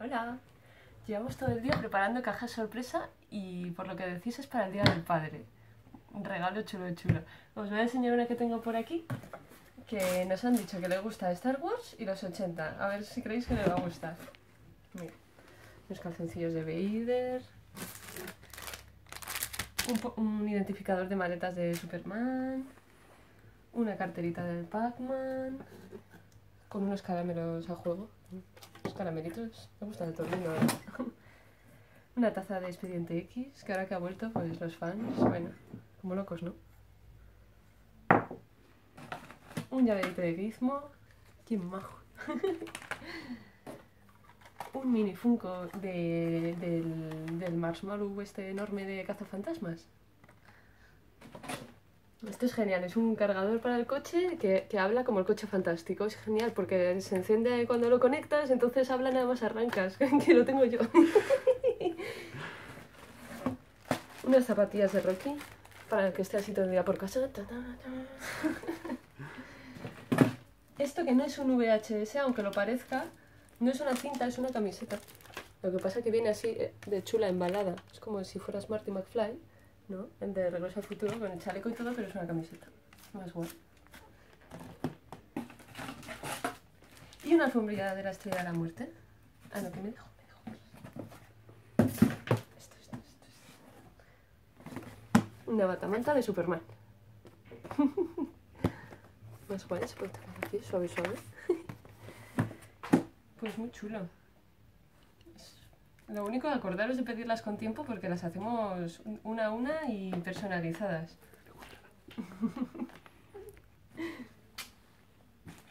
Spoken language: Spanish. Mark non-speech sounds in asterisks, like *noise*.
Hola. Llevamos todo el día preparando cajas sorpresa y por lo que decís es para el Día del Padre. Un regalo chulo chulo. Os voy a enseñar una que tengo por aquí que nos han dicho que le gusta Star Wars y los 80. A ver si creéis que le va a gustar. Mira, unos calzoncillos de Vader. Un, un identificador de maletas de Superman. Una carterita del Pac-Man. Con unos caramelos a juego. Caramelitos. Me gusta el tornillo. ¿eh? *laughs* Una taza de Expediente X, que ahora que ha vuelto, pues los fans, bueno, como locos, ¿no? Un llaverito de Gizmo. ¡Qué majo! Un mini Funko de, del, del marshmallow este enorme de cazafantasmas. Esto es genial, es un cargador para el coche que, que habla como el coche fantástico. Es genial porque se enciende cuando lo conectas, entonces habla nada más arrancas, *laughs* que lo tengo yo. *laughs* Unas zapatillas de Rocky para que esté así todo el día por casa. *laughs* Esto que no es un VHS, aunque lo parezca, no es una cinta, es una camiseta. Lo que pasa es que viene así eh, de chula embalada. Es como si fueras Marty McFly, ¿no? El de Regreso al Futuro, con el chaleco y todo, pero es una camiseta. Más guay. Y una alfombrilla de la Estrella de la Muerte. Ah, no, que me dejo, me. Esto, esto, esto, esto. Una batamanta de Superman. *laughs* Más guay, se puede tocar aquí, suave, suave. Pues muy chulo. Es- Lo único, acordaros de pedirlas con tiempo porque las hacemos una a una y personalizadas.